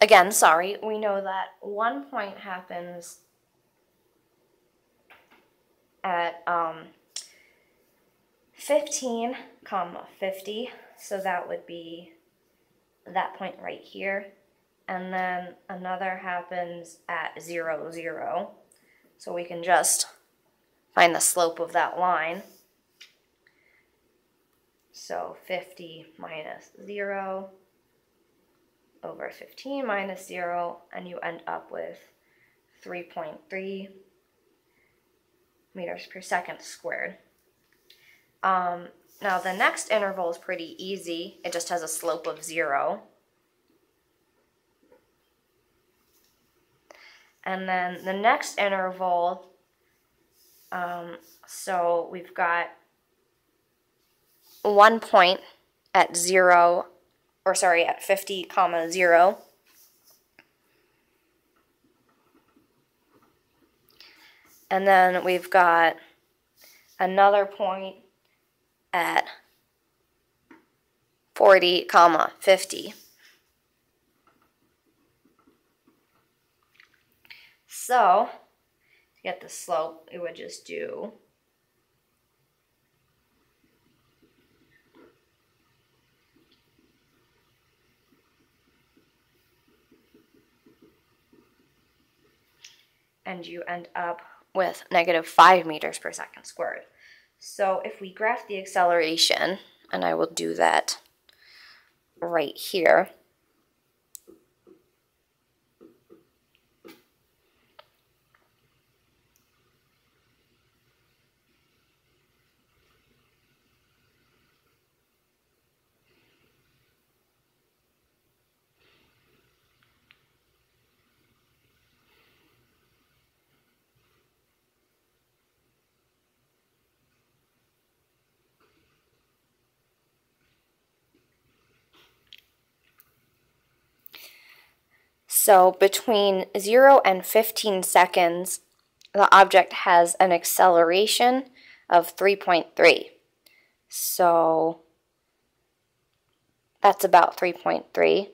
again, sorry, we know that one point happens at um, 15 comma 50 so that would be that point right here. And then another happens at 0 0 so we can just find the slope of that line. So 50 minus 0 over 15 minus 0 and you end up with 3.3 meters per second squared. Um, now the next interval is pretty easy. It just has a slope of zero. And then the next interval, um, so we've got one point at zero, or sorry, at 50 comma zero. And then we've got another point at 40 comma 50. So, to get the slope, it would just do and you end up with negative 5 meters per second squared. So if we graph the acceleration, and I will do that right here, So between 0 and 15 seconds, the object has an acceleration of 3.3. So that's about 3.3.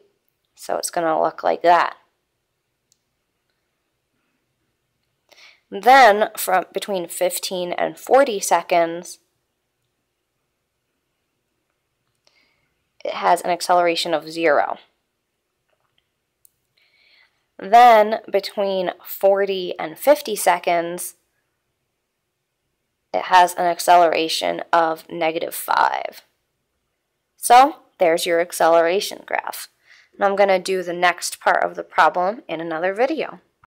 So it's going to look like that. Then from between 15 and 40 seconds, it has an acceleration of 0. Then between 40 and 50 seconds, it has an acceleration of negative 5. So there's your acceleration graph. And I'm going to do the next part of the problem in another video.